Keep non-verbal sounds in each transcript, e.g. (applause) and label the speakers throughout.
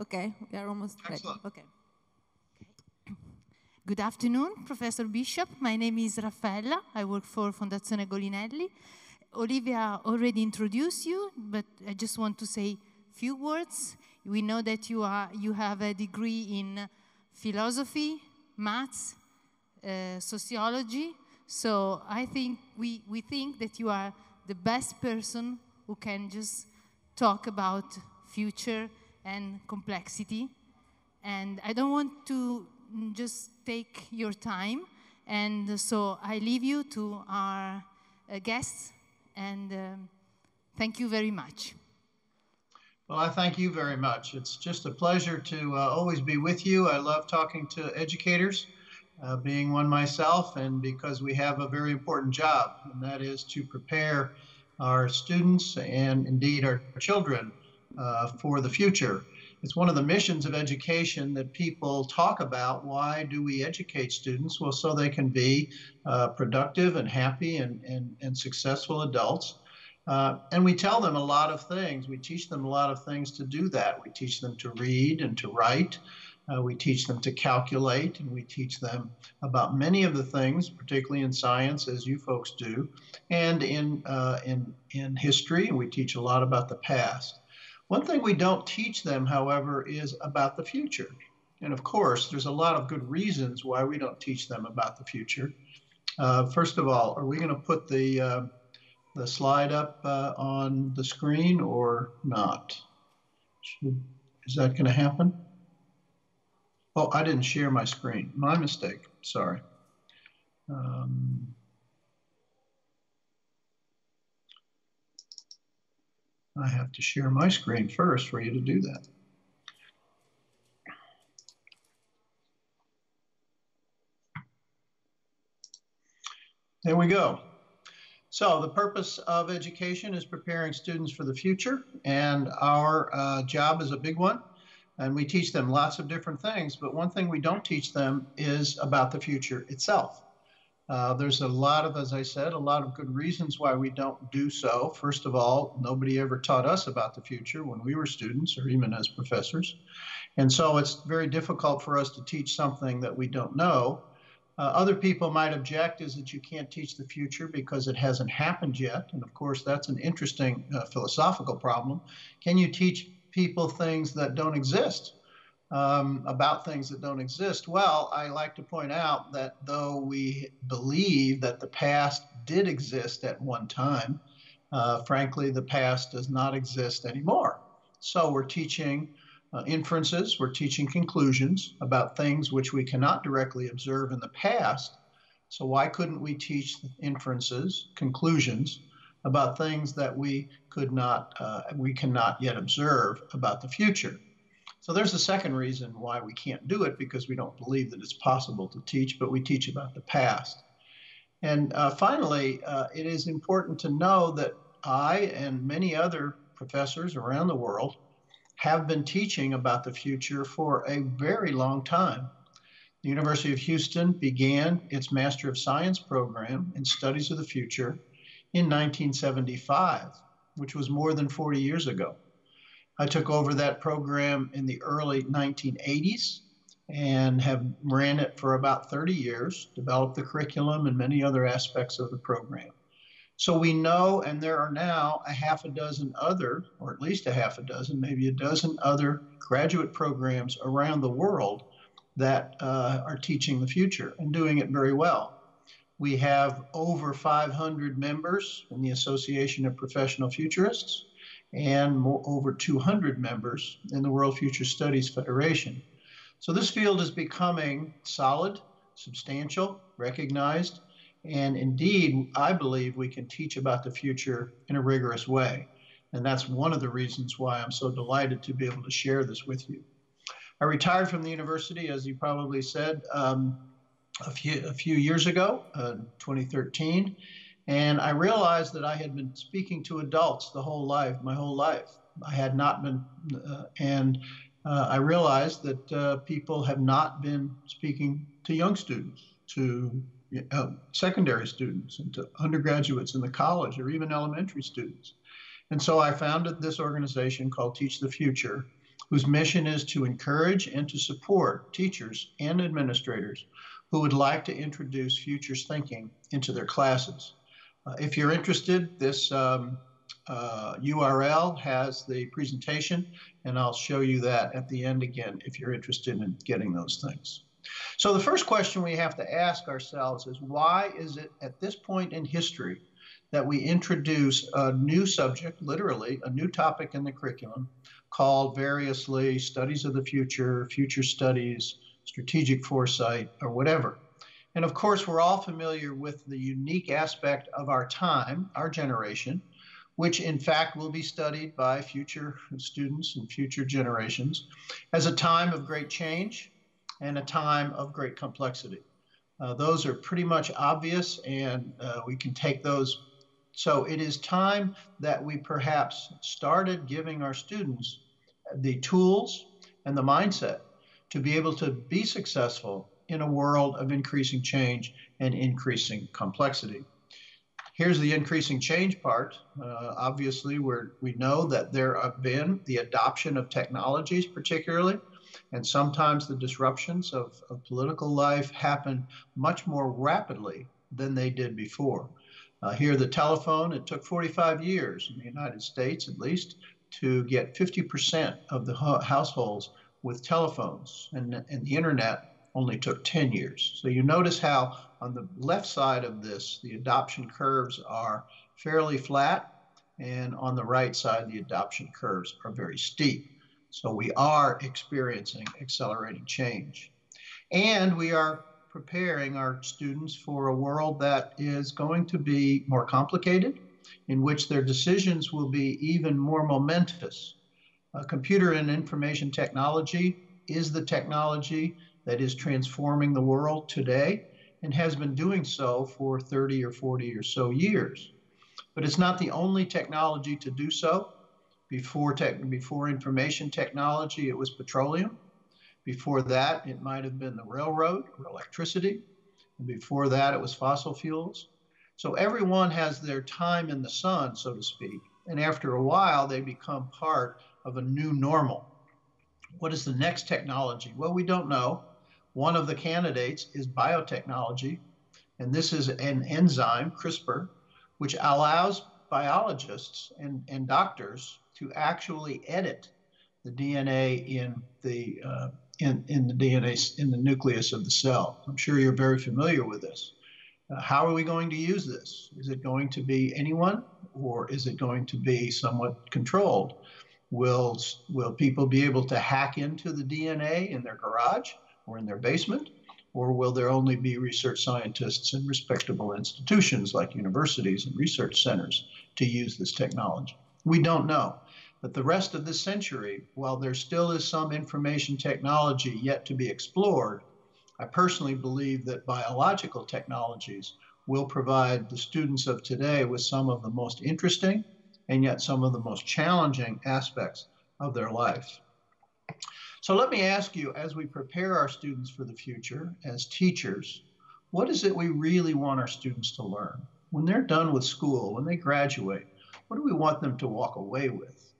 Speaker 1: Okay, we are almost
Speaker 2: Excellent.
Speaker 1: ready. Okay. Good afternoon, Professor Bishop. My name is Raffaella. I work for Fondazione Golinelli. Olivia already introduced you, but I just want to say a few words. We know that you, are, you have a degree in philosophy, maths, uh, sociology. So I think we, we think that you are the best person who can just talk about future and complexity. And I don't want to just take your time. And so I leave you to our uh, guests. And um, thank you very much.
Speaker 2: Well, I thank you very much. It's just a pleasure to uh, always be with you. I love talking to educators, uh, being one myself, and because we have a very important job, and that is to prepare our students and indeed our children uh, for the future. It's one of the missions of education that people talk about. Why do we educate students? Well, so they can be uh, productive and happy and, and, and successful adults. Uh, and we tell them a lot of things. We teach them a lot of things to do that. We teach them to read and to write. Uh, we teach them to calculate, and we teach them about many of the things, particularly in science, as you folks do, and in uh, in in history. We teach a lot about the past. One thing we don't teach them, however, is about the future. And of course, there's a lot of good reasons why we don't teach them about the future. Uh, first of all, are we going to put the uh, the slide up uh, on the screen or not? Should, is that going to happen? Oh, I didn't share my screen. My mistake. Sorry. Um, I have to share my screen first for you to do that. There we go. So the purpose of education is preparing students for the future, and our uh, job is a big one. And we teach them lots of different things, but one thing we don't teach them is about the future itself. Uh, there's a lot of, as I said, a lot of good reasons why we don't do so. First of all, nobody ever taught us about the future when we were students or even as professors. And so it's very difficult for us to teach something that we don't know. Uh, other people might object is that you can't teach the future because it hasn't happened yet. And of course, that's an interesting uh, philosophical problem. Can you teach people things that don't exist? Um, about things that don't exist? Well, I like to point out that though we believe that the past did exist at one time, uh, frankly, the past does not exist anymore. So we're teaching uh, inferences, we're teaching conclusions about things which we cannot directly observe in the past. So why couldn't we teach inferences, conclusions about things that we could not, uh, we cannot yet observe about the future? So there's a second reason why we can't do it because we don't believe that it's possible to teach, but we teach about the past. And uh, finally, uh, it is important to know that I and many other professors around the world have been teaching about the future for a very long time. The University of Houston began its Master of Science program in Studies of the Future in 1975, which was more than 40 years ago. I took over that program in the early 1980s and have ran it for about 30 years, developed the curriculum and many other aspects of the program. So we know, and there are now a half a dozen other, or at least a half a dozen, maybe a dozen other graduate programs around the world that uh, are teaching the future and doing it very well. We have over 500 members in the Association of Professional Futurists and more, over 200 members in the World Future Studies Federation. So this field is becoming solid, substantial, recognized, and indeed, I believe we can teach about the future in a rigorous way. And that's one of the reasons why I'm so delighted to be able to share this with you. I retired from the university, as you probably said, um, a, few, a few years ago, uh, 2013. And I realized that I had been speaking to adults the whole life, my whole life. I had not been, uh, and uh, I realized that uh, people have not been speaking to young students, to secondary students and to undergraduates in the college or even elementary students. And so I founded this organization called Teach the Future. whose mission is to encourage and to support teachers and administrators who would like to introduce futures thinking into their classes. Uh, if you're interested, this um, uh, URL has the presentation, and I'll show you that at the end again if you're interested in getting those things. So the first question we have to ask ourselves is why is it at this point in history that we introduce a new subject, literally a new topic in the curriculum called variously studies of the future, future studies, strategic foresight, or whatever. And of course, we're all familiar with the unique aspect of our time, our generation, which in fact will be studied by future students and future generations as a time of great change and a time of great complexity. Uh, those are pretty much obvious, and uh, we can take those. So it is time that we perhaps started giving our students the tools and the mindset to be able to be successful in a world of increasing change and increasing complexity. Here's the increasing change part. Uh, obviously, we we know that there have been the adoption of technologies, particularly, and sometimes the disruptions of, of political life happen much more rapidly than they did before. Uh, here, the telephone, it took 45 years in the United States, at least, to get 50% of the households with telephones, and, and the internet only took 10 years. So you notice how on the left side of this, the adoption curves are fairly flat, and on the right side, the adoption curves are very steep. So we are experiencing accelerating change. And we are preparing our students for a world that is going to be more complicated, in which their decisions will be even more momentous uh, computer and information technology is the technology that is transforming the world today and has been doing so for 30 or 40 or so years. But it's not the only technology to do so. Before, tech, before information technology, it was petroleum. Before that, it might have been the railroad or electricity. And before that, it was fossil fuels. So everyone has their time in the sun, so to speak. And after a while, they become part of a new normal. What is the next technology? Well, we don't know. One of the candidates is biotechnology, and this is an enzyme, CRISPR, which allows biologists and, and doctors to actually edit the DNA in the uh, in, in the DNA in the nucleus of the cell. I'm sure you're very familiar with this. Uh, how are we going to use this? Is it going to be anyone, or is it going to be somewhat controlled? Will, will people be able to hack into the DNA in their garage or in their basement? Or will there only be research scientists in respectable institutions like universities and research centers to use this technology? We don't know. But the rest of this century, while there still is some information technology yet to be explored, I personally believe that biological technologies will provide the students of today with some of the most interesting and yet some of the most challenging aspects of their life. So let me ask you, as we prepare our students for the future as teachers, what is it we really want our students to learn? When they're done with school, when they graduate, what do we want them to walk away with?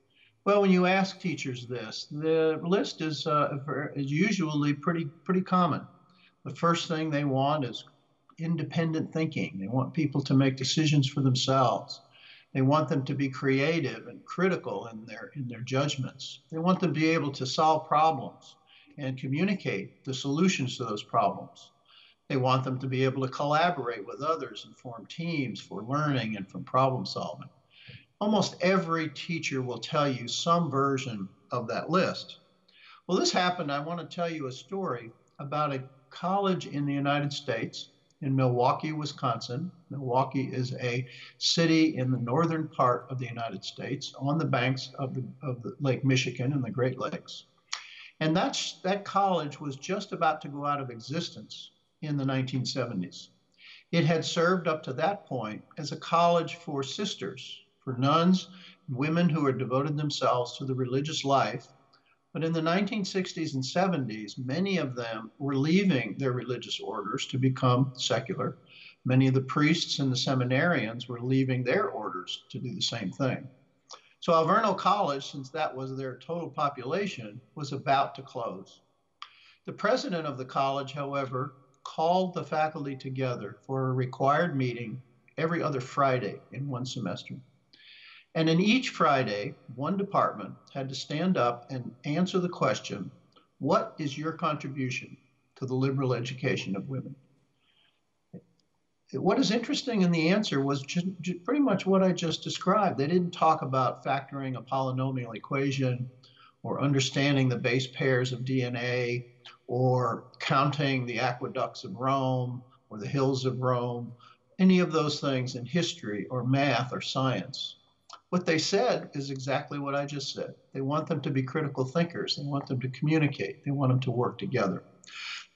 Speaker 2: Well, when you ask teachers this, the list is, uh, is usually pretty, pretty common. The first thing they want is independent thinking. They want people to make decisions for themselves. They want them to be creative and critical in their, in their judgments. They want them to be able to solve problems and communicate the solutions to those problems. They want them to be able to collaborate with others and form teams for learning and for problem solving. Almost every teacher will tell you some version of that list. Well, this happened. I want to tell you a story about a college in the United States in Milwaukee, Wisconsin. Milwaukee is a city in the northern part of the United States on the banks of the, of the Lake Michigan and the Great Lakes. And that's, that college was just about to go out of existence in the 1970s. It had served up to that point as a college for sisters, for nuns, women who had devoted themselves to the religious life but in the 1960s and 70s, many of them were leaving their religious orders to become secular. Many of the priests and the seminarians were leaving their orders to do the same thing. So Alverno College, since that was their total population, was about to close. The president of the college, however, called the faculty together for a required meeting every other Friday in one semester. And in each Friday, one department had to stand up and answer the question What is your contribution to the liberal education of women? What is interesting in the answer was just, just pretty much what I just described. They didn't talk about factoring a polynomial equation or understanding the base pairs of DNA or counting the aqueducts of Rome or the hills of Rome, any of those things in history or math or science. What they said is exactly what I just said. They want them to be critical thinkers. They want them to communicate. They want them to work together.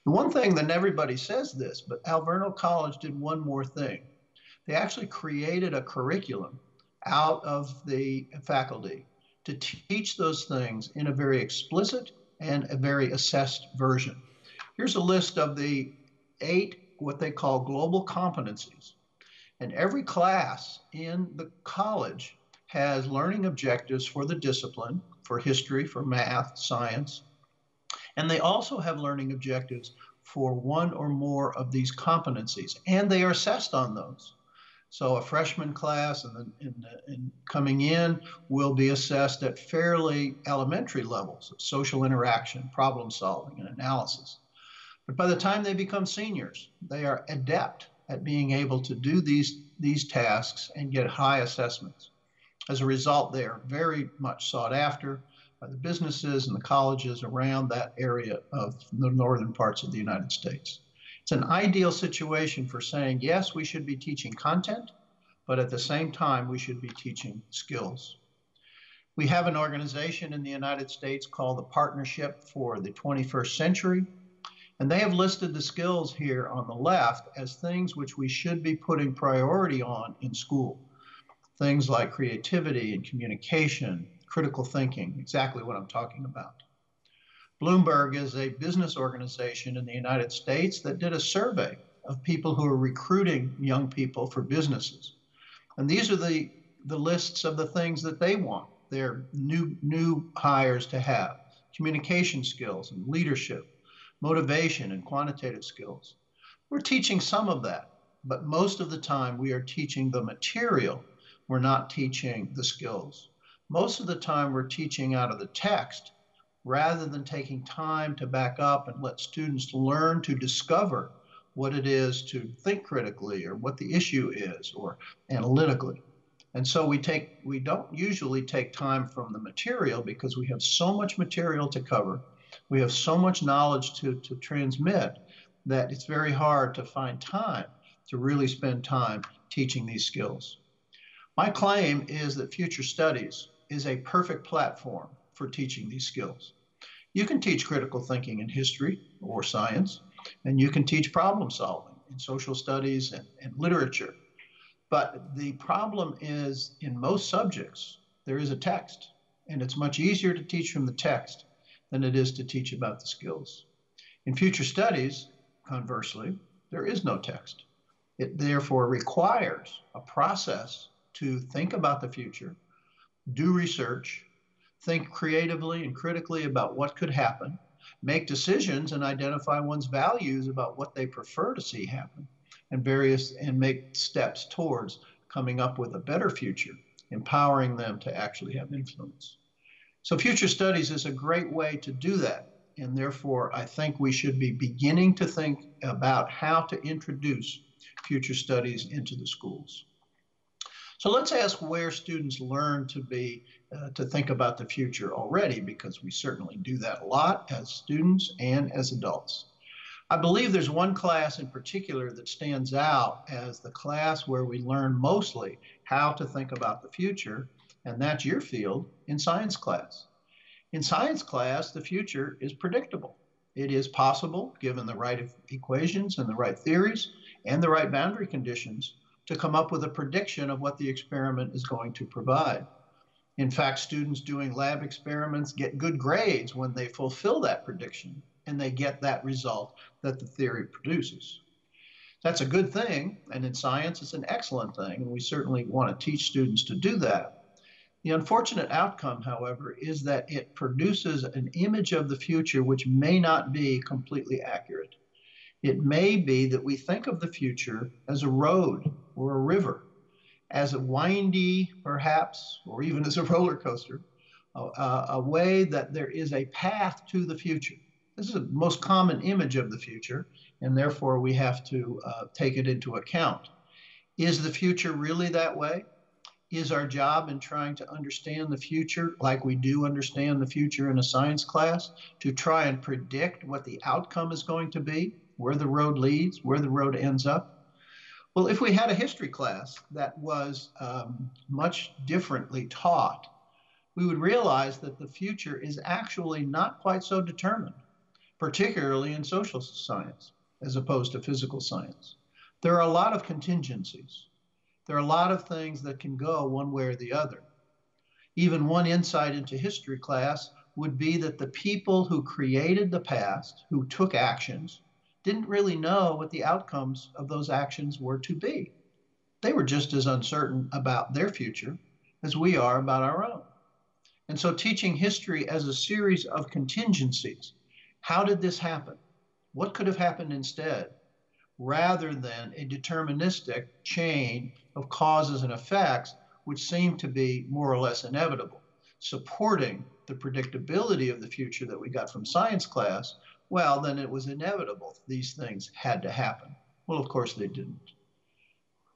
Speaker 2: The one thing that everybody says this, but Alverno College did one more thing. They actually created a curriculum out of the faculty to teach those things in a very explicit and a very assessed version. Here's a list of the eight what they call global competencies. And every class in the college has learning objectives for the discipline, for history, for math, science. And they also have learning objectives for one or more of these competencies, and they are assessed on those. So a freshman class and, in coming in will be assessed at fairly elementary levels of social interaction, problem solving, and analysis. But by the time they become seniors, they are adept at being able to do these, these tasks and get high assessments. As a result, they are very much sought after by the businesses and the colleges around that area of the northern parts of the United States. It's an ideal situation for saying, yes, we should be teaching content, but at the same time, we should be teaching skills. We have an organization in the United States called the Partnership for the 21st Century, and they have listed the skills here on the left as things which we should be putting priority on in school things like creativity and communication, critical thinking, exactly what I'm talking about. Bloomberg is a business organization in the United States that did a survey of people who are recruiting young people for businesses. And these are the, the lists of the things that they want their new, new hires to have communication skills and leadership, motivation and quantitative skills. We're teaching some of that, but most of the time we are teaching the material we're not teaching the skills. Most of the time, we're teaching out of the text rather than taking time to back up and let students learn to discover what it is to think critically or what the issue is or analytically. And so we take we don't usually take time from the material because we have so much material to cover. We have so much knowledge to, to transmit that it's very hard to find time to really spend time teaching these skills. My claim is that Future Studies is a perfect platform for teaching these skills. You can teach critical thinking in history or science, and you can teach problem solving in social studies and, and literature. But the problem is in most subjects, there is a text, and it's much easier to teach from the text than it is to teach about the skills. In future studies, conversely, there is no text. It therefore requires a process to think about the future, do research, think creatively and critically about what could happen, make decisions and identify one's values about what they prefer to see happen, and various and make steps towards coming up with a better future, empowering them to actually have influence. So future studies is a great way to do that. And therefore, I think we should be beginning to think about how to introduce future studies into the schools. So let's ask where students learn to be, uh, to think about the future already, because we certainly do that a lot as students and as adults. I believe there's one class in particular that stands out as the class where we learn mostly how to think about the future, and that's your field in science class. In science class, the future is predictable. It is possible, given the right equations and the right theories and the right boundary conditions, to come up with a prediction of what the experiment is going to provide. In fact, students doing lab experiments get good grades when they fulfill that prediction and they get that result that the theory produces. That's a good thing, and in science, it's an excellent thing, and we certainly want to teach students to do that. The unfortunate outcome, however, is that it produces an image of the future which may not be completely accurate. It may be that we think of the future as a road or a river, as a windy, perhaps, or even as a roller coaster, a, a, way that there is a path to the future. This is the most common image of the future, and therefore we have to uh, take it into account. Is the future really that way? Is our job in trying to understand the future, like we do understand the future in a science class, to try and predict what the outcome is going to be? where the road leads, where the road ends up? Well, if we had a history class that was um, much differently taught, we would realize that the future is actually not quite so determined, particularly in social science as opposed to physical science. There are a lot of contingencies. There are a lot of things that can go one way or the other. Even one insight into history class would be that the people who created the past, who took actions, didn't really know what the outcomes of those actions were to be. They were just as uncertain about their future as we are about our own. And so, teaching history as a series of contingencies how did this happen? What could have happened instead? Rather than a deterministic chain of causes and effects, which seem to be more or less inevitable, supporting the predictability of the future that we got from science class, well, then it was inevitable. These things had to happen. Well, of course, they didn't.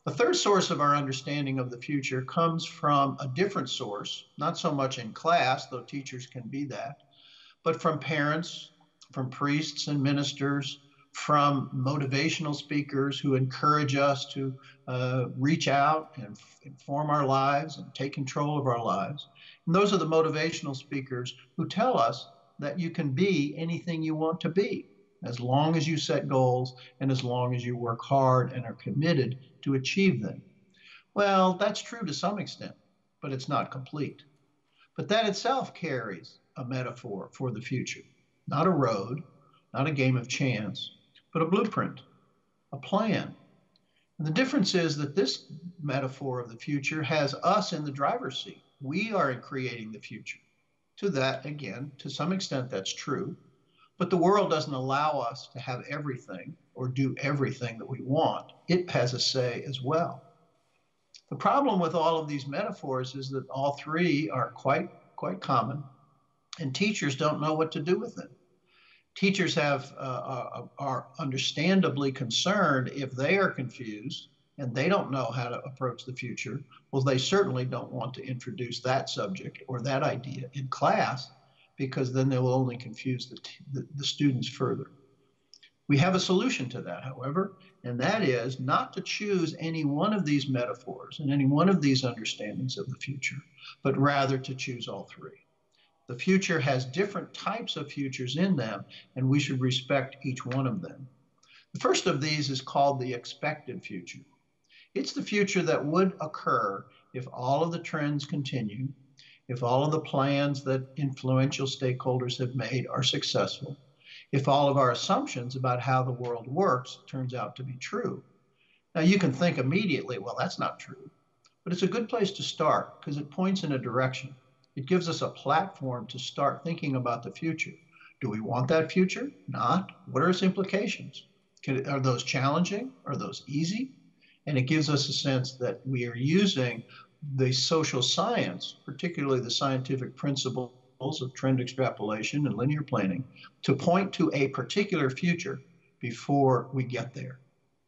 Speaker 2: A third source of our understanding of the future comes from a different source, not so much in class, though teachers can be that, but from parents, from priests and ministers, from motivational speakers who encourage us to uh, reach out and inform our lives and take control of our lives. And those are the motivational speakers who tell us that you can be anything you want to be as long as you set goals and as long as you work hard and are committed to achieve them. Well, that's true to some extent, but it's not complete. But that itself carries a metaphor for the future, not a road, not a game of chance, but a blueprint, a plan. And the difference is that this metaphor of the future has us in the driver's seat. We are creating the future to that, again, to some extent, that's true. But the world doesn't allow us to have everything or do everything that we want. It has a say as well. The problem with all of these metaphors is that all three are quite, quite common, and teachers don't know what to do with them. Teachers have, uh, are, are understandably concerned if they are confused and they don't know how to approach the future, well, they certainly don't want to introduce that subject or that idea in class because then they will only confuse the, the, the, students further. We have a solution to that, however, and that is not to choose any one of these metaphors and any one of these understandings of the future, but rather to choose all three. The future has different types of futures in them, and we should respect each one of them. The first of these is called the expected future. It's the future that would occur if all of the trends continue, if all of the plans that influential stakeholders have made are successful, if all of our assumptions about how the world works turns out to be true. Now you can think immediately, well, that's not true. But it's a good place to start because it points in a direction. It gives us a platform to start thinking about the future. Do we want that future? Not. What are its implications? Can, are those challenging? Are those easy? And it gives us a sense that we are using the social science, particularly the scientific principles of trend extrapolation and linear planning, to point to a particular future before we get there.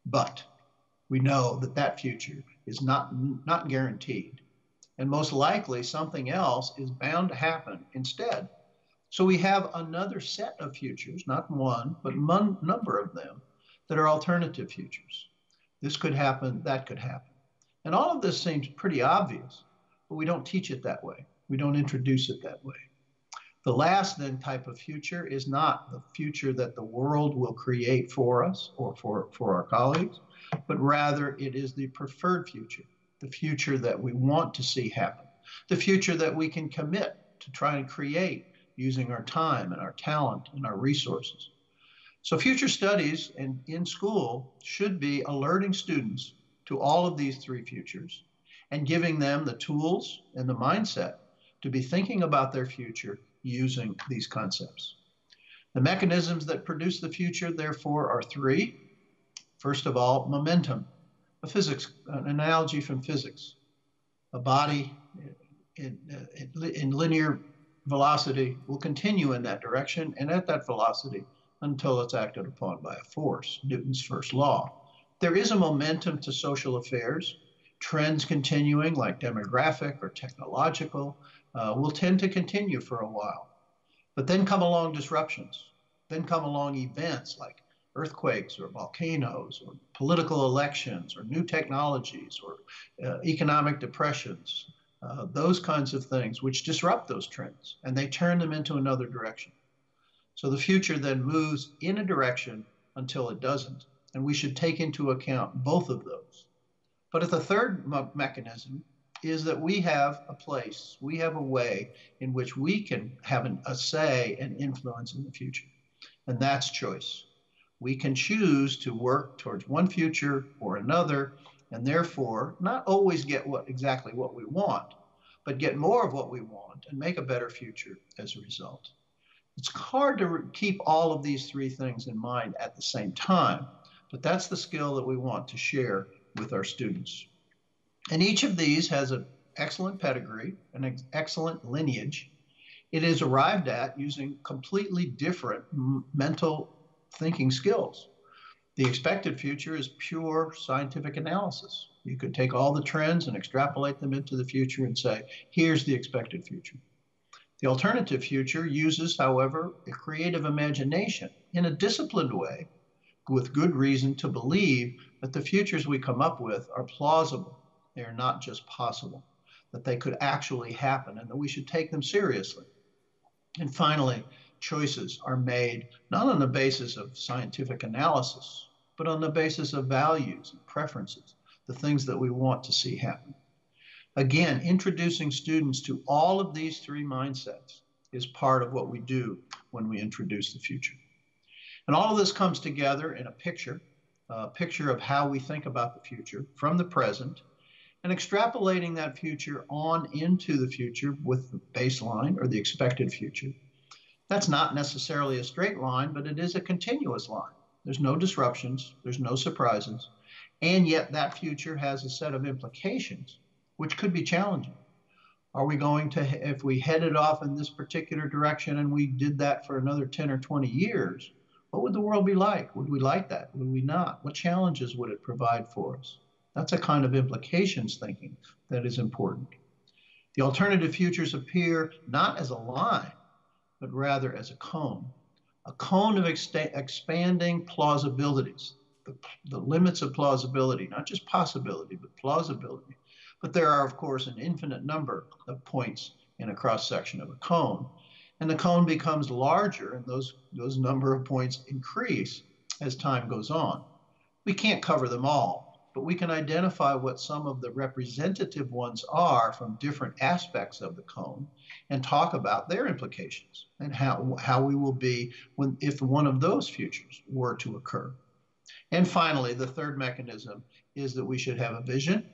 Speaker 2: But we know that that future is not, not guaranteed. And most likely, something else is bound to happen instead. So we have another set of futures, not one, but one number of them, that are alternative futures. This could happen, that could happen. And all of this seems pretty obvious, but we don't teach it that way. We don't introduce it that way. The last then type of future is not the future that the world will create for us or for, for our colleagues, but rather it is the preferred future, the future that we want to see happen, the future that we can commit to try and create using our time and our talent and our resources. So future studies in, in school should be alerting students to all of these three futures and giving them the tools and the mindset to be thinking about their future using these concepts. The mechanisms that produce the future, therefore, are three. First of all, momentum, a physics, an analogy from physics. A body in, in, in linear velocity will continue in that direction and at that velocity until it's acted upon by a force, Newton's first law. There is a momentum to social affairs. Trends continuing, like demographic or technological, uh, will tend to continue for a while. But then come along disruptions. Then come along events like earthquakes or volcanoes or political elections or new technologies or uh, economic depressions, uh, those kinds of things which disrupt those trends and they turn them into another direction. So the future then moves in a direction until it doesn't. And we should take into account both of those. But the third mechanism is that we have a place, we have a way in which we can have an, a say and influence in the future. And that's choice. We can choose to work towards one future or another, and therefore not always get what exactly what we want, but get more of what we want and make a better future as a result. It's hard to keep all of these three things in mind at the same time, but that's the skill that we want to share with our students. And each of these has an excellent pedigree, an ex excellent lineage. It is arrived at using completely different mental thinking skills. The expected future is pure scientific analysis. You could take all the trends and extrapolate them into the future and say, here's the expected future. The alternative future uses, however, a creative imagination in a disciplined way with good reason to believe that the futures we come up with are plausible. They are not just possible, that they could actually happen, and that we should take them seriously. And finally, choices are made not on the basis of scientific analysis, but on the basis of values and preferences, the things that we want to see happen. Again, introducing students to all of these three mindsets is part of what we do when we introduce the future. And all of this comes together in a picture, a picture of how we think about the future from the present and extrapolating that future on into the future with the baseline or the expected future that's not necessarily a straight line, but it is a continuous line. There's no disruptions, there's no surprises, and yet that future has a set of implications which could be challenging. Are we going to, if we headed off in this particular direction and we did that for another 10 or 20 years, what would the world be like? Would we like that? Would we not? What challenges would it provide for us? That's a kind of implications thinking that is important. The alternative futures appear not as a line, but rather as a cone, a cone of expanding plausibilities, the, the limits of plausibility, not just possibility, but plausibility. But there are, of course, an infinite number of points in a cross section of a cone. And the cone becomes larger, and those, those number of points increase as time goes on. We can't cover them all, but we can identify what some of the representative ones are from different aspects of the cone and talk about their implications and how, how we will be when, if one of those futures were to occur. And finally, the third mechanism is that we should have a vision,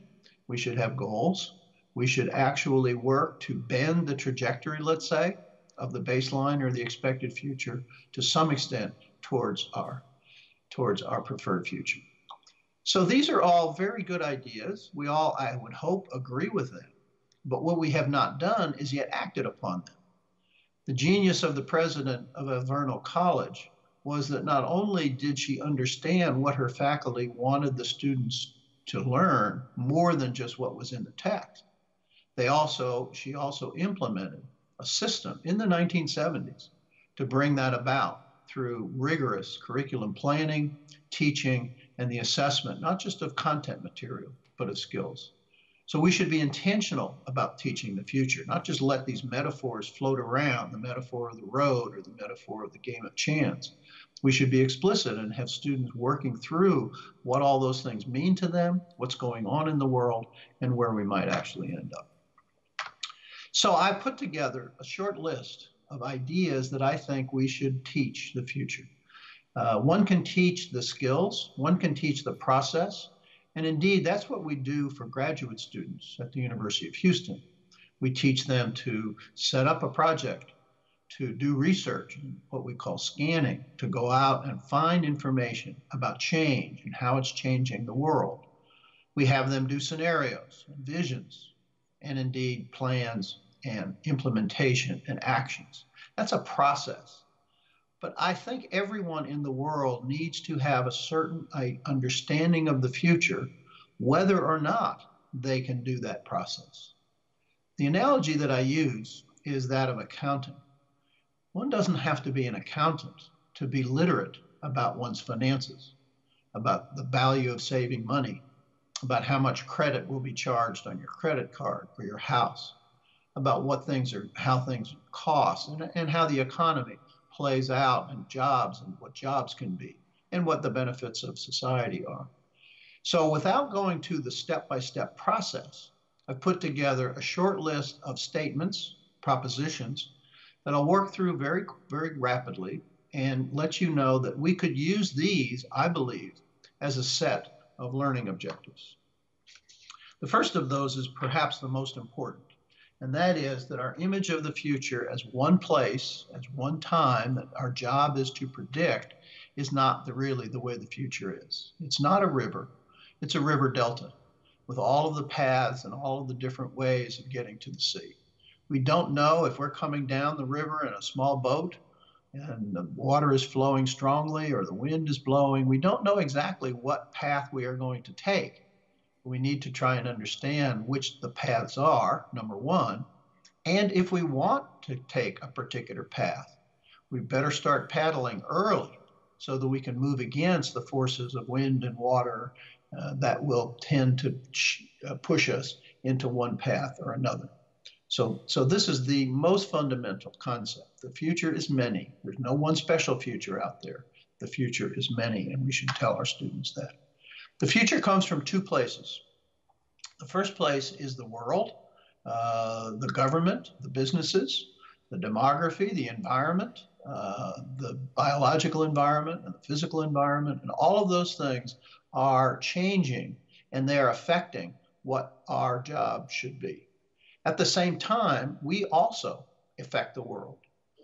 Speaker 2: we should have goals, we should actually work to bend the trajectory, let's say, of the baseline or the expected future to some extent towards our, towards our preferred future. So these are all very good ideas. We all, I would hope, agree with them. But what we have not done is yet acted upon them. The genius of the president of Alverno College was that not only did she understand what her faculty wanted the students to learn more than just what was in the text, they also, she also implemented a system in the 1970s to bring that about through rigorous curriculum planning, teaching, and the assessment, not just of content material, but of skills. So we should be intentional about teaching the future, not just let these metaphors float around the metaphor of the road or the metaphor of the game of chance. We should be explicit and have students working through what all those things mean to them, what's going on in the world, and where we might actually end up. So I put together a short list of ideas that I think we should teach the future. Uh, one can teach the skills, one can teach the process, And indeed, that's what we do for graduate students at the University of Houston. We teach them to set up a project, to do research, what we call scanning, to go out and find information about change and how it's changing the world. We have them do scenarios and visions, and indeed plans and implementation and actions. That's a process. But I think everyone in the world needs to have a certain a understanding of the future, whether or not they can do that process. The analogy that I use is that of accounting. One doesn't have to be an accountant to be literate about one's finances, about the value of saving money, about how much credit will be charged on your credit card for your house, about what things are, how things cost, and, and how the economy plays out and jobs and what jobs can be and what the benefits of society are. So, without going to the step by step process, I've put together a short list of statements, propositions, that I'll work through very, very rapidly and let you know that we could use these, I believe, as a set of learning objectives. The first of those is perhaps the most important and that is that our image of the future as one place, as one time, that our job is to predict, is not the, really the way the future is. It's not a river, it's a river delta with all of the paths and all of the different ways of getting to the sea. We don't know if we're coming down the river in a small boat and the water is flowing strongly or the wind is blowing. We don't know exactly what path we are going to take we need to try and understand which the paths are, number one. And if we want to take a particular path, we better start paddling early so that we can move against the forces of wind and water uh, that will tend to uh, push us into one path or another. So, so this is the most fundamental concept. The future is many. There's no one special future out there. The future is many, and we should tell our students that. The future comes from two places. The first place is the world, uh, the government, the businesses, the demography, the environment, uh, the biological environment, and the physical environment, and all of those things are changing and they're affecting what our job should be. At the same time, we also affect the world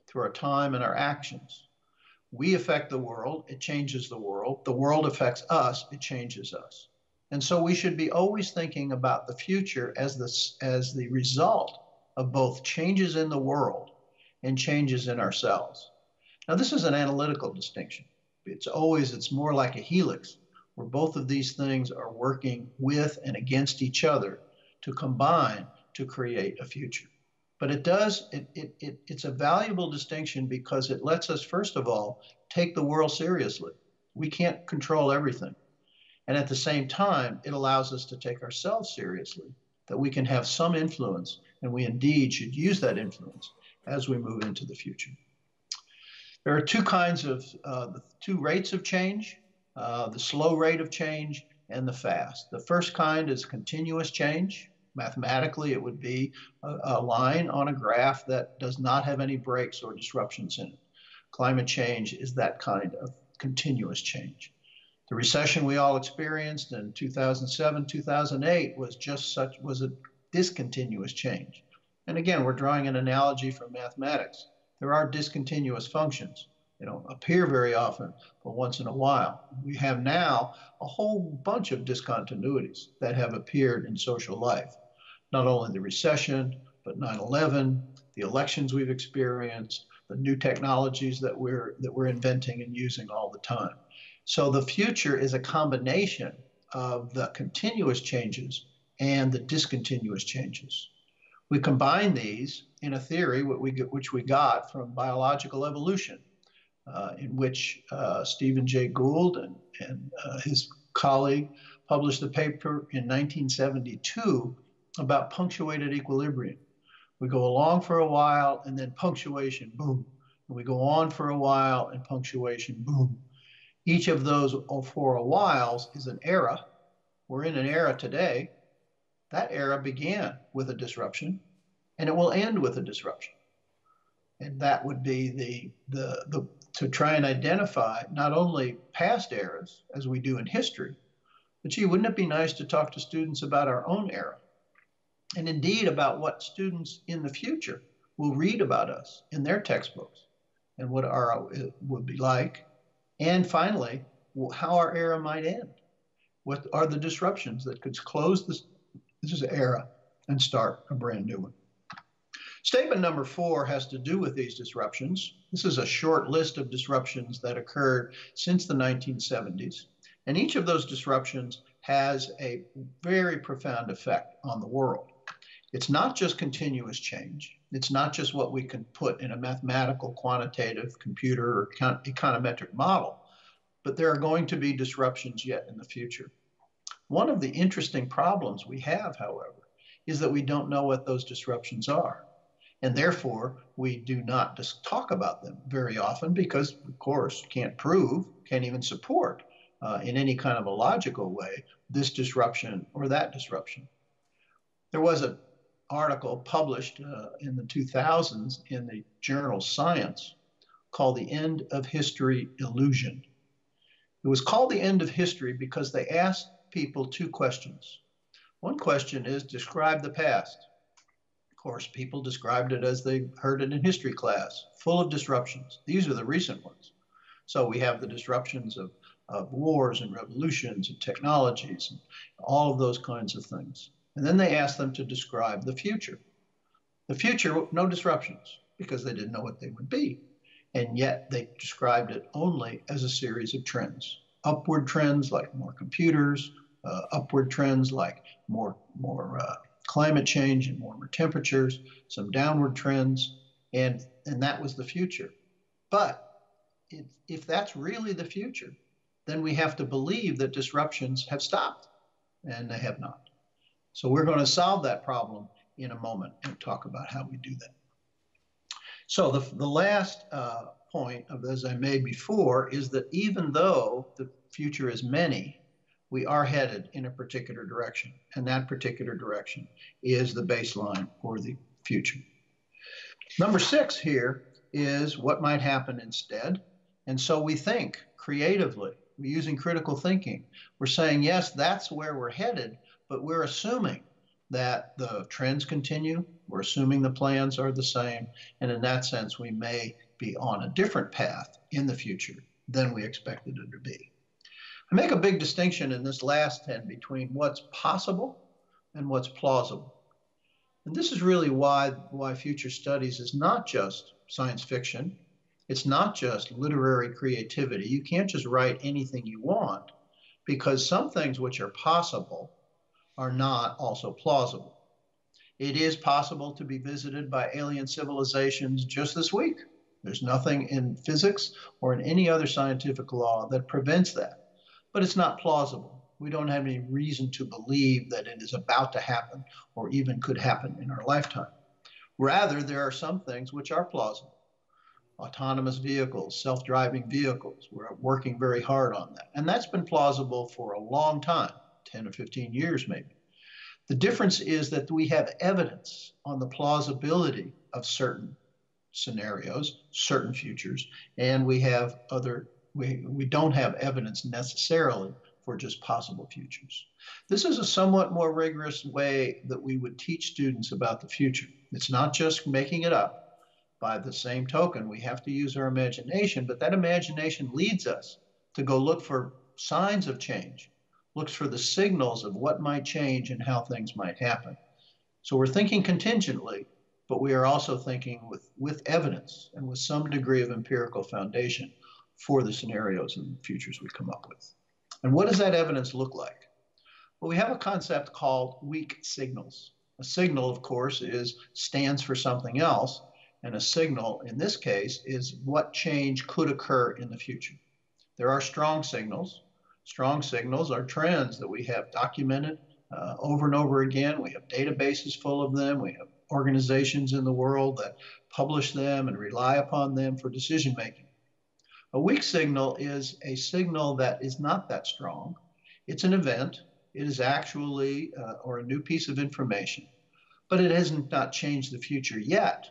Speaker 2: through our time and our actions. We affect the world, it changes the world. The world affects us, it changes us. And so we should be always thinking about the future as the, as the result of both changes in the world and changes in ourselves. Now, this is an analytical distinction. It's always, it's more like a helix, where both of these things are working with and against each other to combine to create a future. But it does, it, it, it, it's a valuable distinction because it lets us, first of all, take the world seriously. We can't control everything. And at the same time, it allows us to take ourselves seriously, that we can have some influence, and we indeed should use that influence as we move into the future. There are two kinds of, uh, two rates of change uh, the slow rate of change and the fast. The first kind is continuous change, Mathematically, it would be a, a, line on a graph that does not have any breaks or disruptions in it. Climate change is that kind of continuous change. The recession we all experienced in 2007, 2008 was just such was a discontinuous change. And again, we're drawing an analogy from mathematics. There are discontinuous functions. They don't appear very often, but once in a while. We have now a whole bunch of discontinuities that have appeared in social life not only the recession, but 9 11, the elections we've experienced, the new technologies that we're, that we're inventing and using all the time. So the future is a combination of the continuous changes and the discontinuous changes. We combine these in a theory we, which we got from biological evolution, uh, in which uh, Stephen Jay Gould and, and uh, his colleague published a paper in 1972 about punctuated equilibrium. We go along for a while and then punctuation, boom. And we go on for a while and punctuation, boom. Each of those for a whiles is an era. We're in an era today. That era began with a disruption and it will end with a disruption. And that would be the, the, the to try and identify not only past eras as we do in history, But gee, wouldn't it be nice to talk to students about our own era? And indeed about what students in the future will read about us in their textbooks and what our would be like. And finally, how our era might end. What are the disruptions that could close this, this era and start a brand new one? Statement number four has to do with these disruptions. This is a short list of disruptions that occurred since the 1970s. And each of those disruptions has a very profound effect on the world. It's not just continuous change. It's not just what we can put in a mathematical, quantitative, computer, or econometric model, but there are going to be disruptions yet in the future. One of the interesting problems we have, however, is that we don't know what those disruptions are. And therefore, we do not just talk about them very often because, of course, can't prove, can't even support uh, in any kind of a logical way this disruption or that disruption. There was an article published uh, in the 2000s in the journal Science called The End of History Illusion. It was called The End of History because they asked people two questions. One question is describe the past Of course, people described it as they heard it in history class, full of disruptions. These are the recent ones. So we have the disruptions of, of wars and revolutions and technologies and all of those kinds of things. And then they asked them to describe the future. The future, no disruptions, because they didn't know what they would be. And yet they described it only as a series of trends. Upward trends like more computers, uh, upward trends like more, more uh, climate change and warmer temperatures, some downward trends, and, and that was the future. But if, if that's really the future, then we have to believe that disruptions have stopped, and they have not. So we're going to solve that problem in a moment and talk about how we do that. So the, the last uh, point of as I made before is that even though the future is many, we are headed in a particular direction, and that particular direction is the baseline for the future. Number six here is what might happen instead. And so we think creatively, we're using critical thinking. We're saying, yes, that's where we're headed, but we're assuming that the trends continue. We're assuming the plans are the same. And in that sense, we may be on a different path in the future than we expected it to be. I make a big distinction in this last 10 between what's possible and what's plausible. And this is really why, why future studies is not just science fiction. It's not just literary creativity. You can't just write anything you want because some things which are possible are not also plausible. It is possible to be visited by alien civilizations just this week. There's nothing in physics or in any other scientific law that prevents that but it's not plausible. We don't have any reason to believe that it is about to happen or even could happen in our lifetime. Rather, there are some things which are plausible. Autonomous vehicles, self driving vehicles, we're working very hard on that. And that's been plausible for a long time 10 or 15 years, maybe. The difference is that we have evidence on the plausibility of certain scenarios, certain futures, and we have other we, we don't have evidence necessarily for just possible futures. This is a somewhat more rigorous way that we would teach students about the future. It's not just making it up. By the same token, we have to use our imagination, but that imagination leads us to go look for signs of change, looks for the signals of what might change and how things might happen. So we're thinking contingently, but we are also thinking with, with evidence and with some degree of empirical foundation for the scenarios and futures we come up with. And what does that evidence look like? Well, we have a concept called weak signals. A signal, of course, is stands for something else, and a signal in this case is what change could occur in the future. There are strong signals. Strong signals are trends that we have documented uh, over and over again. We have databases full of them. We have organizations in the world that publish them and rely upon them for decision making. A weak signal is a signal that is not that strong. It's an event. It is actually uh, or a new piece of information, but it hasn't not changed the future yet.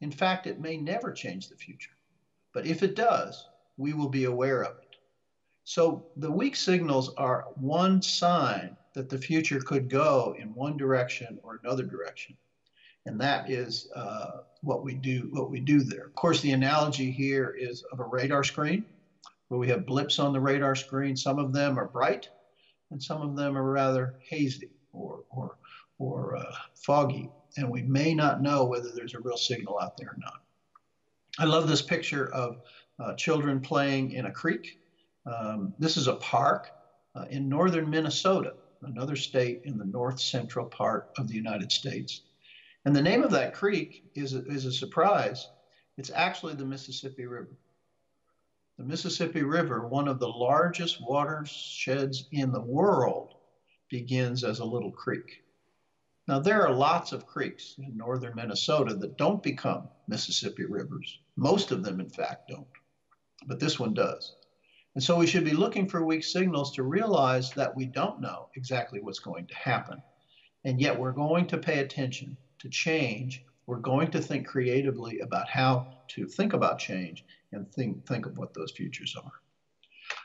Speaker 2: In fact, it may never change the future. But if it does, we will be aware of it. So the weak signals are one sign that the future could go in one direction or another direction. And that is uh, what we do. What we do there. Of course, the analogy here is of a radar screen, where we have blips on the radar screen. Some of them are bright, and some of them are rather hazy or or or uh, foggy, and we may not know whether there's a real signal out there or not. I love this picture of uh, children playing in a creek um, this is a park uh, in northern Minnesota, another state in the north central part of the United States. And the name of that creek is a, is a surprise. It's actually the Mississippi River. The Mississippi River, one of the largest watersheds in the world, begins as a little creek. Now, there are lots of creeks in northern Minnesota that don't become Mississippi rivers. Most of them, in fact, don't. But this one does. And so we should be looking for weak signals to realize that we don't know exactly what's going to happen. And yet we're going to pay attention to change. We're going to think creatively about how to think about change and think, think of what those futures are.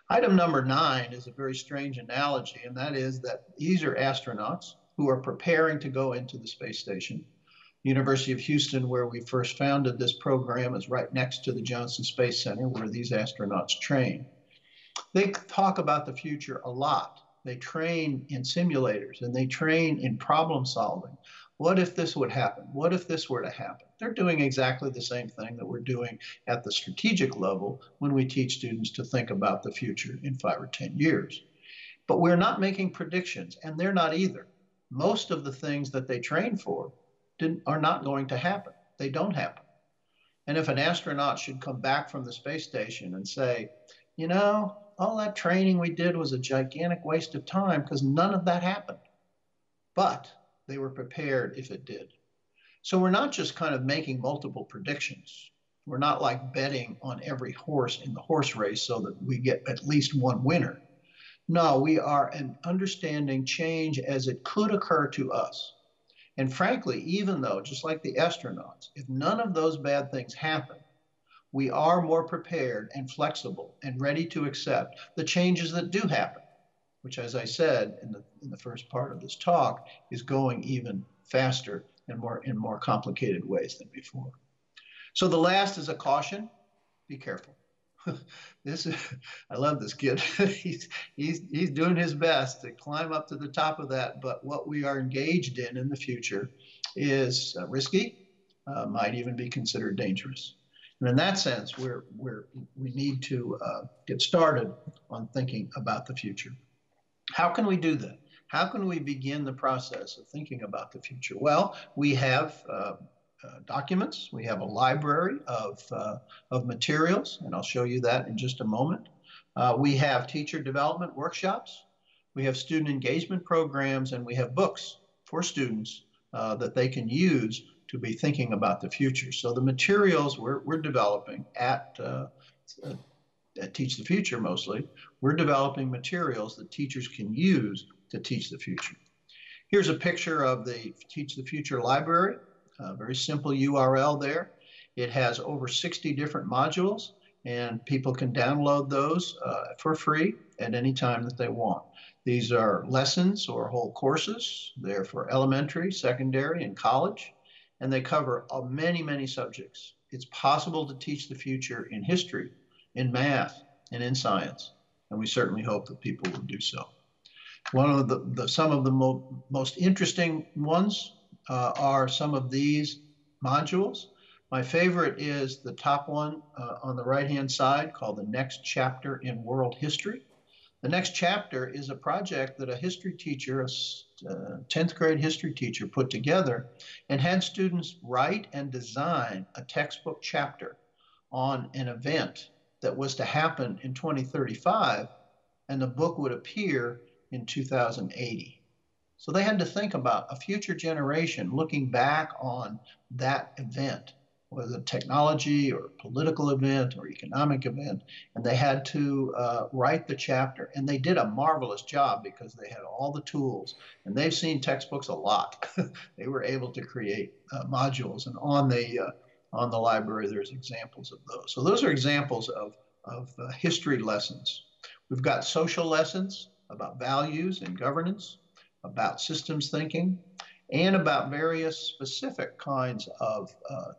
Speaker 2: Item number nine is a very strange analogy, and that is that these are astronauts who are preparing to go into the space station. University of Houston, where we first founded this program, is right next to the Johnson Space Center, where these astronauts train. They talk about the future a lot. They train in simulators and they train in problem solving. What if this would happen? What if this were to happen? They're doing exactly the same thing that we're doing at the strategic level when we teach students to think about the future in five or 10 years. But we're not making predictions, and they're not either. Most of the things that they train for are not going to happen. They don't happen. And if an astronaut should come back from the space station and say, you know, all that training we did was a gigantic waste of time because none of that happened. But they were prepared if it did. So we're not just kind of making multiple predictions. We're not like betting on every horse in the horse race so that we get at least one winner. No, we are understanding change as it could occur to us. And frankly, even though, just like the astronauts, if none of those bad things happen, we are more prepared and flexible and ready to accept the changes that do happen, which, as I said in the, in the first part of this talk, is going even faster and more in more complicated ways than before. So the last is a caution: be careful. (laughs) this is, I love this kid. (laughs) he's, he's, he's doing his best to climb up to the top of that. But what we are engaged in in the future is uh, risky, uh, might even be considered dangerous. And in that sense, we're, we're, we need to uh, get started on thinking about the future. How can we do that? How can we begin the process of thinking about the future? Well, we have uh, uh, documents, we have a library of, uh, of materials, and I'll show you that in just a moment. Uh, we have teacher development workshops, we have student engagement programs, and we have books for students uh, that they can use to be thinking about the future. So the materials we're, we're developing at, uh, at Teach the Future mostly, we're developing materials that teachers can use to teach the future. Here's a picture of the Teach the Future library, a very simple URL there. It has over 60 different modules and people can download those uh, for free at any time that they want. These are lessons or whole courses. They're for elementary, secondary, and college and they cover uh, many, many subjects. It's possible to teach the future in history, in math, and in science, and we certainly hope that people will do so. One of the, the some of the mo most interesting ones uh, are some of these modules. My favorite is the top one uh, on the right-hand side called the Next Chapter in World History. The next chapter is a project that a history teacher, a 10th uh, grade history teacher, put together and had students write and design a textbook chapter on an event that was to happen in 2035, and the book would appear in 2080. So they had to think about a future generation looking back on that event was technology or political event or economic event, and they had to uh, write the chapter. And they did a marvelous job because they had all the tools, and they've seen textbooks a lot. (laughs) they were able to create uh, modules, and on the uh, on the library, there's examples of those. So those are examples of of uh, history lessons. We've got social lessons about values and governance, about systems thinking, and about various specific kinds of uh,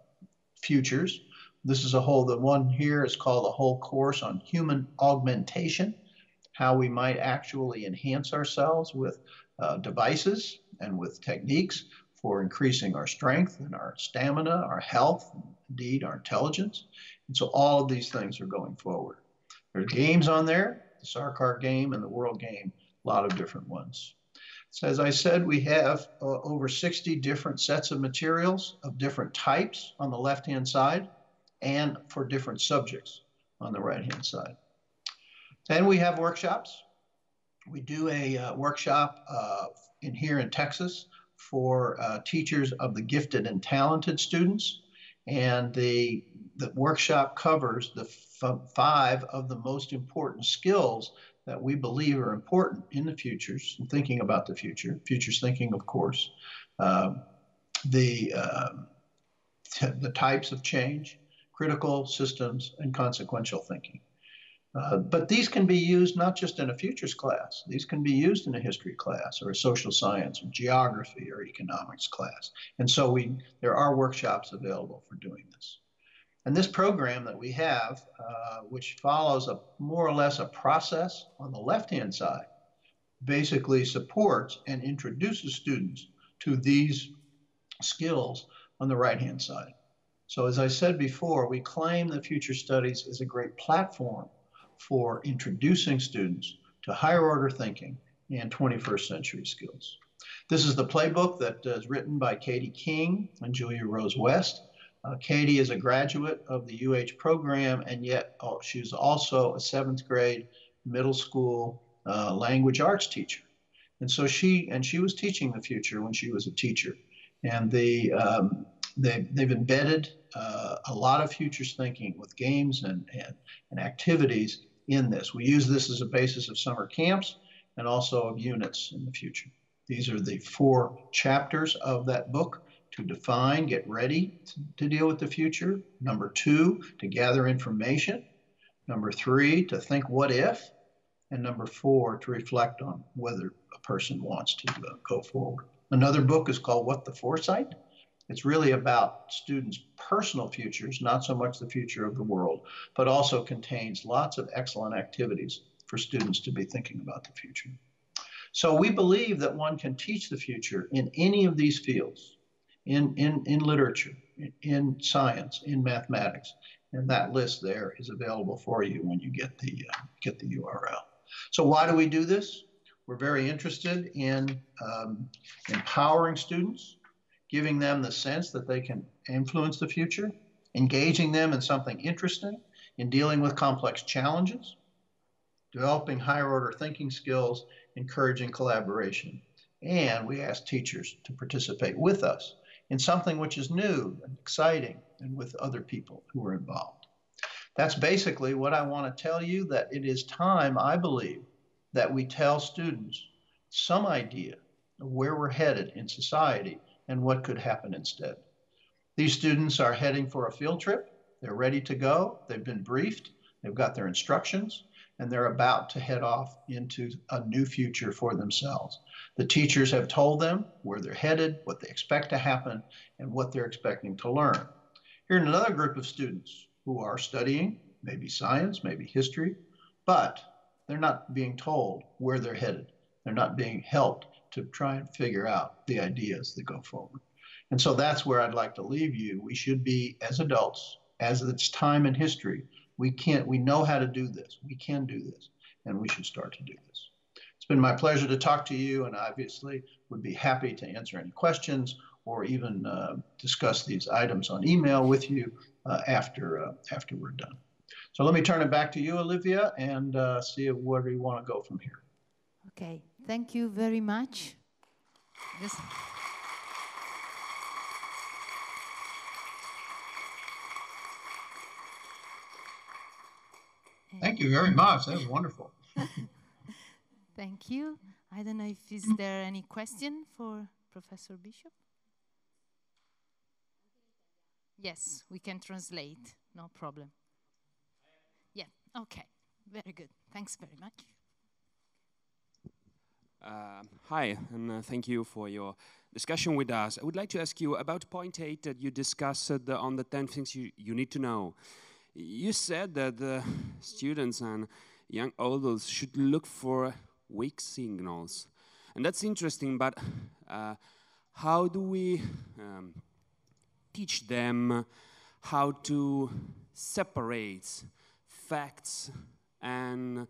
Speaker 2: futures. This is a whole, the one here is called a whole course on human augmentation, how we might actually enhance ourselves with uh, devices and with techniques for increasing our strength and our stamina, our health, indeed our intelligence. And so all of these things are going forward. There are games on there, the Sarkar game and the World game, a lot of different ones. So as I said, we have uh, over 60 different sets of materials of different types on the left-hand side and for different subjects on the right-hand side. Then we have workshops. We do a uh, workshop uh, in here in Texas for uh, teachers of the gifted and talented students. And the, the workshop covers the five of the most important skills that we believe are important in the futures, and thinking about the future, futures thinking, of course, uh, the, uh, the types of change, critical systems, and consequential thinking. Uh, but these can be used not just in a futures class. These can be used in a history class or a social science or geography or economics class. And so we, there are workshops available for doing this. And this program that we have, uh, which follows a more or less a process on the left-hand side, basically supports and introduces students to these skills on the right-hand side. So as I said before, we claim that Future Studies is a great platform for introducing students to higher order thinking and 21st century skills. This is the playbook that is written by Katie King and Julia Rose West. Uh, Katie is a graduate of the UH program, and yet oh, she's also a seventh grade middle school uh, language arts teacher. And so she and she was teaching the future when she was a teacher, and the um, they, they've embedded uh, a lot of futures thinking with games and, and, and activities in this. We use this as a basis of summer camps and also of units in the future. These are the four chapters of that book to define, get ready to, deal with the future. Number two, to gather information. Number three, to think what if. And number four, to reflect on whether a person wants to uh, go forward. Another book is called What the Foresight. It's really about students' personal futures, not so much the future of the world, but also contains lots of excellent activities for students to be thinking about the future. So we believe that one can teach the future in any of these fields, in, in, in literature, in science, in mathematics. And that list there is available for you when you get the, uh, get the URL. So why do we do this? We're very interested in um, empowering students giving them the sense that they can influence the future, engaging them in something interesting, in dealing with complex challenges, developing higher order thinking skills, encouraging collaboration. And we ask teachers to participate with us in something which is new and exciting and with other people who are involved. That's basically what I want to tell you that it is time, I believe, that we tell students some idea of where we're headed in society and what could happen instead. These students are heading for a field trip. They're ready to go. They've been briefed. They've got their instructions, and they're about to head off into a new future for themselves. The teachers have told them where they're headed, what they expect to happen, and what they're expecting to learn. Here's another group of students who are studying, maybe science, maybe history, but they're not being told where they're headed. They're not being helped to try and figure out the ideas that go forward. And so that's where I'd like to leave you. We should be, as adults, as it's time in history, we can't, we know how to do this. We can do this, and we should start to do this. It's been my pleasure to talk to you, and obviously would be happy to answer any questions or even uh, discuss these items on email with you uh, after, uh, after we're done. So let me turn it back to you, Olivia, and uh, see where we want to go from here.
Speaker 1: Okay. Thank you very much. Yes.
Speaker 2: Thank you very much. That was wonderful. (laughs)
Speaker 1: Thank you. I don't know if is there any question for Professor Bishop? Yes, we can translate. No problem. Yeah, okay. Very good. Thanks very much.
Speaker 3: Uh, hi, and uh, thank you for your discussion with us. I would like to ask you about point eight that you discussed uh, on the 10 things you, you need to know. You said that students and young adults should look for weak signals. And that's interesting, but uh, how do we um, teach them how to separate facts and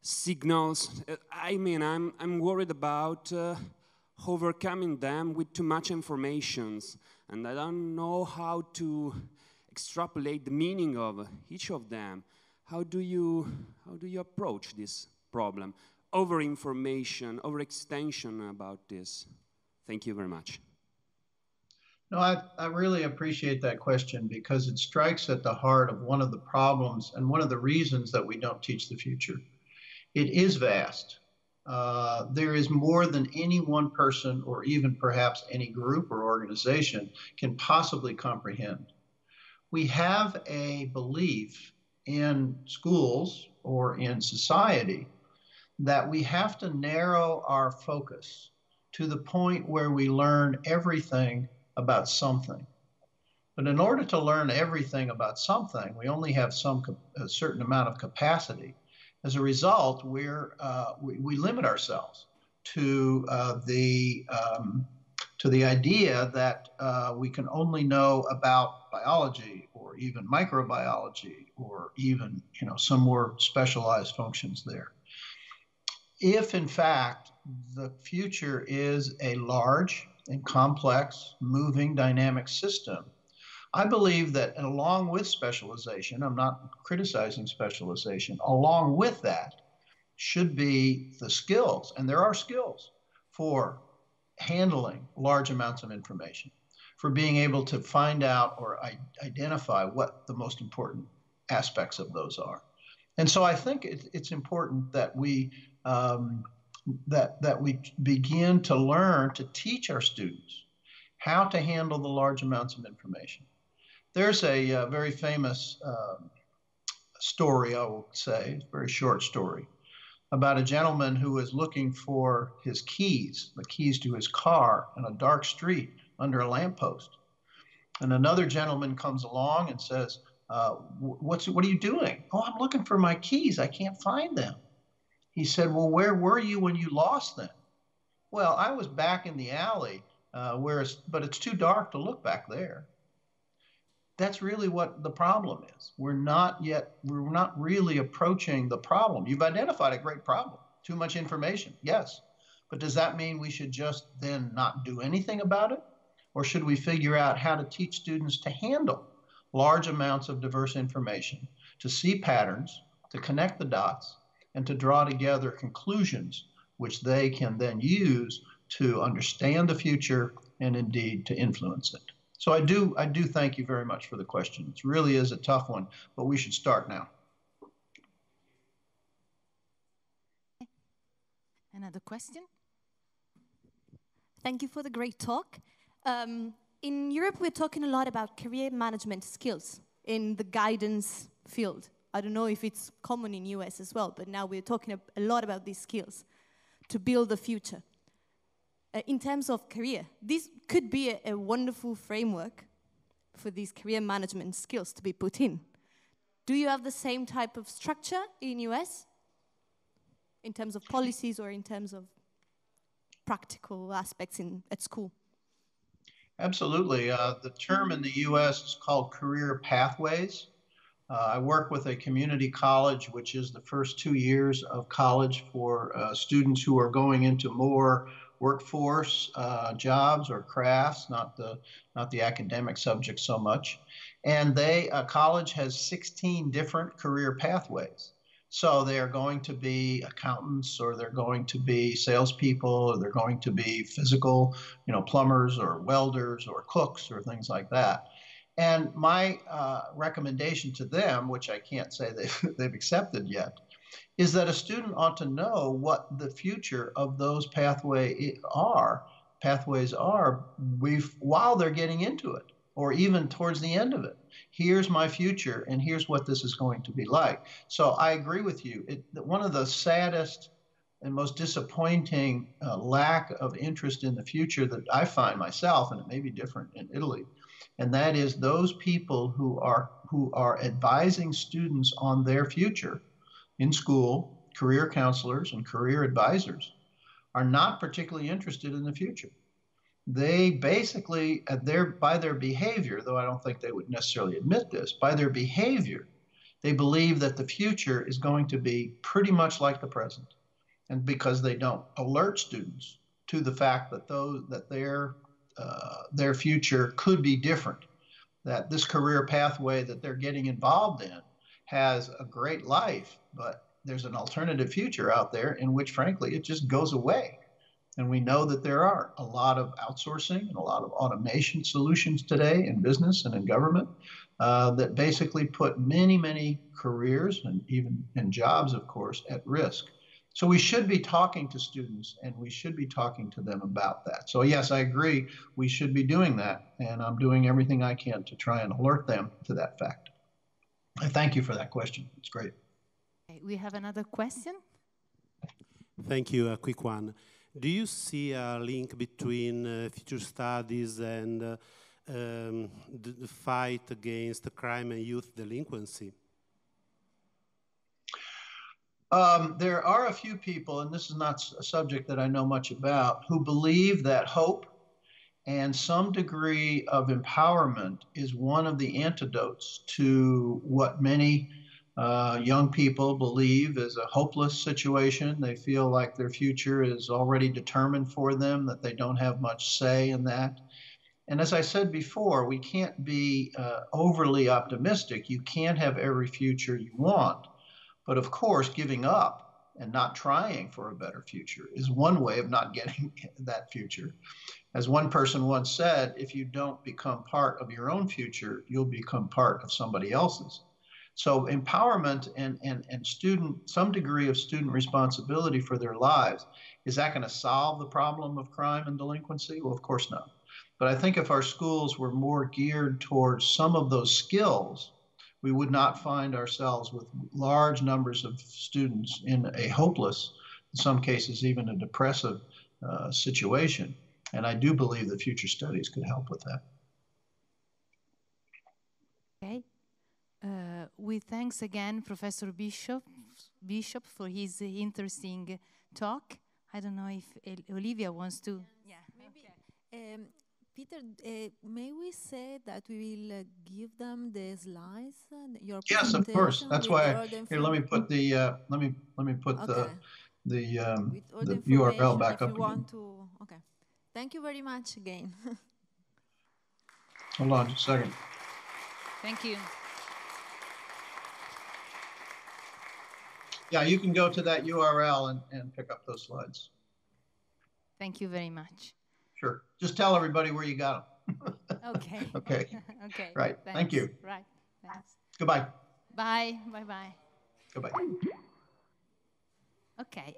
Speaker 3: signals? I mean, I'm, I'm worried about uh, overcoming them with too much information, and I don't know how to extrapolate the meaning of each of them. How do you, how do you approach this problem? Over information, over extension about this. Thank you very much.
Speaker 2: No, I, I really appreciate that question because it strikes at the heart of one of the problems and one of the reasons that we don't teach the future. It is vast. Uh, there is more than any one person or even perhaps any group or organization can possibly comprehend. We have a belief in schools or in society that we have to narrow our focus to the point where we learn everything about something. But in order to learn everything about something, we only have some a certain amount of capacity. As a result, we're, uh, we, we, limit ourselves to uh, the um, to the idea that uh, we can only know about biology or even microbiology or even you know some more specialized functions there. If in fact the future is a large and complex, moving, dynamic system. I believe that along with specialization, I'm not criticizing specialization, along with that should be the skills, and there are skills for handling large amounts of information, for being able to find out or identify what the most important aspects of those are. And so I think it, it's important that we um, that, that we begin to learn to teach our students how to handle the large amounts of information. There's a uh, very famous uh, story, I will say, very short story, about a gentleman who was looking for his keys, the keys to his car, in a dark street under a lamppost. And another gentleman comes along and says, uh, what's, What are you doing? Oh, I'm looking for my keys. I can't find them. He said, Well, where were you when you lost them? Well, I was back in the alley, uh, where it's, but it's too dark to look back there. That's really what the problem is. We're not yet, we're not really approaching the problem. You've identified a great problem. Too much information, yes. But does that mean we should just then not do anything about it? Or should we figure out how to teach students to handle large amounts of diverse information, to see patterns, to connect the dots, and to draw together conclusions which they can then use to understand the future and indeed to influence it. So I do I do thank you very much for the question. It really is a tough one, but we should start now.
Speaker 1: Another question?
Speaker 4: Thank you for the great talk. Um, in Europe, we're talking a lot about career management skills in the guidance field. I don't know if it's common in US as well, but now we're talking a lot about these skills to build the future. Uh, in terms of career, this could be a, a wonderful framework for these career management skills to be put in. Do you have the same type of structure in US in terms of policies or in terms of practical aspects in, at school?
Speaker 2: Absolutely. Uh, the term in the US is called career pathways. Uh, I work with a community college, which is the first two years of college for uh, students who are going into more workforce uh, jobs or crafts, not the not the academic subjects so much. And they uh, college has 16 different career pathways. So they are going to be accountants, or they're going to be salespeople, or they're going to be physical, you know, plumbers, or welders, or cooks, or things like that. And my uh, recommendation to them, which I can't say they've, (laughs) they've accepted yet, is that a student ought to know what the future of those pathway are, pathways are we, while they're getting into it. or even towards the end of it. Here's my future, and here's what this is going to be like. So I agree with you. It, one of the saddest and most disappointing uh, lack of interest in the future that I find myself, and it may be different in Italy, and that is those people who are who are advising students on their future in school, career counselors and career advisors, are not particularly interested in the future. They basically their by their behavior though i don't think they would necessarily admit this by their behavior they believe that the future is going to be pretty much like the present. And because they don't alert students to the fact that those that their uh, their future could be different that this career pathway that they're getting involved in has a great life but there's an alternative future out there in which frankly it just goes away and we know that there are a lot of outsourcing and a lot of automation solutions today in business and in government uh, that basically put many, many careers and even in jobs, of course, at risk. So we should be talking to students and we should be talking to them about that. So, yes, I agree, we should be doing that. And I'm doing everything I can to try and alert them to that fact. I thank you for that question. It's great.
Speaker 1: We have another question.
Speaker 5: Thank you. A quick one. Do you see a link between uh, future studies and uh, um, the, the, fight against crime and youth delinquency?
Speaker 2: Um, there are a few people, and this is not a subject that I know much about, who believe that hope and some degree of empowerment is one of the antidotes to what many uh, young people believe is a hopeless situation. They feel like their future is already determined for them, that they don't have much say in that. And as I said before, we can't be uh, overly optimistic. You can't have every future you want. But of course, giving up and not trying for a better future is one way of not getting (laughs) that future. As one person once said, if you don't become part of your own future, you'll become part of somebody else's. So empowerment and, and, and student, some degree of student responsibility for their lives, is that going to solve the problem of crime and delinquency? Well, of course not. But I think if our schools were more geared towards some of those skills, we would not find ourselves with large numbers of students in a hopeless, in some cases even a depressive uh, situation. And I do believe that future studies could help with that.
Speaker 1: Okay. Uh, we thanks again Professor Bishop, Bishop for his uh, interesting talk. I don't know if El Olivia wants to.
Speaker 6: Yeah, maybe. Okay. Um, Peter, uh, may we say that we will uh, give them the slides? your
Speaker 2: yes, of course. That's why. I, here, let me put the uh, let me let me put okay. the the um, the, the URL back up again. Want to,
Speaker 6: okay. Thank you very much again. (laughs)
Speaker 2: Hold on just a second.
Speaker 1: Thank you.
Speaker 2: yeah, you can go to that URL and, and pick up those slides.
Speaker 1: Thank you very much.
Speaker 2: Sure. Just tell everybody where you got
Speaker 1: them. (laughs) okay. (laughs)
Speaker 2: okay.
Speaker 1: okay.
Speaker 2: Right. Thanks. Thank you.
Speaker 1: Right. Thanks.
Speaker 2: Goodbye.
Speaker 1: Bye. Bye bye.
Speaker 2: Goodbye.
Speaker 1: Okay.